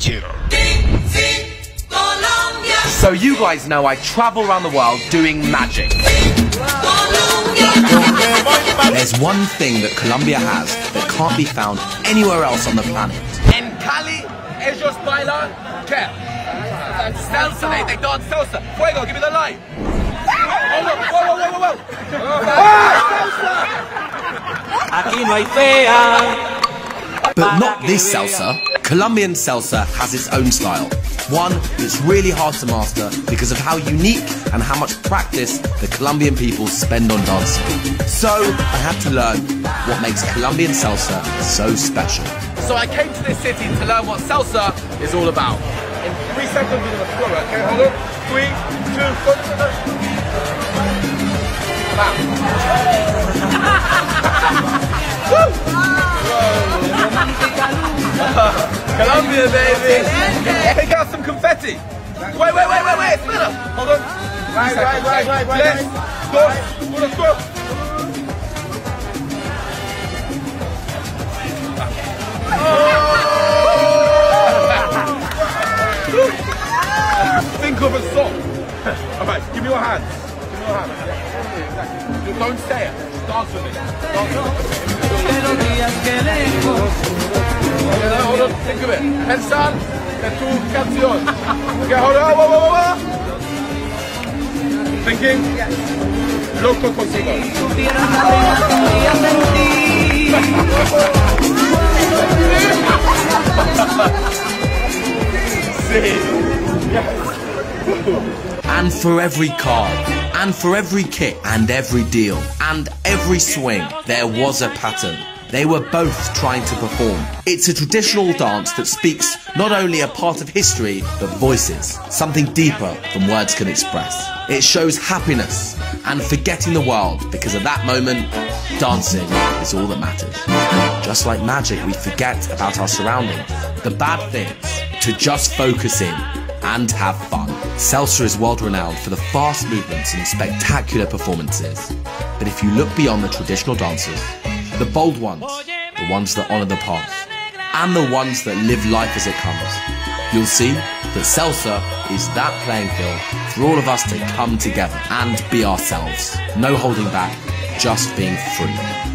two. So you guys know I travel around the world doing magic. There's one thing that Colombia has that can't be found anywhere else on the planet. En Cali, ellos bailan, ¿qué? Salsa, they, they dance salsa. Fuego, give me the light. Hold on, whoa, whoa, whoa, whoa, whoa. Aquí no hay fea. But not this salsa. Colombian salsa has its own style. One that's really hard to master because of how unique and how much practice the Colombian people spend on dancing. So I had to learn what makes Colombian salsa so special. So I came to this city to learn what salsa is all about. In three seconds, we're gonna throw it. Okay, hold on. Three, two, Colombia, baby. Pick out some confetti. Wait, wait, wait, wait, wait. Spinner. Hold on. Right, right, right, right, right. Tres, dos, uno, go. Oh. Think of a song. All right, give me your hand. Give me your hands. Just Don't say it. Dance with it. Dance with it. Think of it. Pensar en tu canción. Okay, hold on, whoa, whoa, whoa. Thinking. Loco consigo. And for every card, and for every kick, and every deal, and every swing, there was a pattern. They were both trying to perform. It's a traditional dance that speaks not only a part of history, but voices, something deeper than words can express. It shows happiness and forgetting the world because at that moment, dancing is all that matters. Just like magic, we forget about our surroundings, the bad things, to just focus in and have fun. Salsa is world renowned for the fast movements and spectacular performances. But if you look beyond the traditional dances, the bold ones, the ones that honour the past, and the ones that live life as it comes, you'll see that salsa is that playing field for all of us to come together and be ourselves. No holding back, just being free.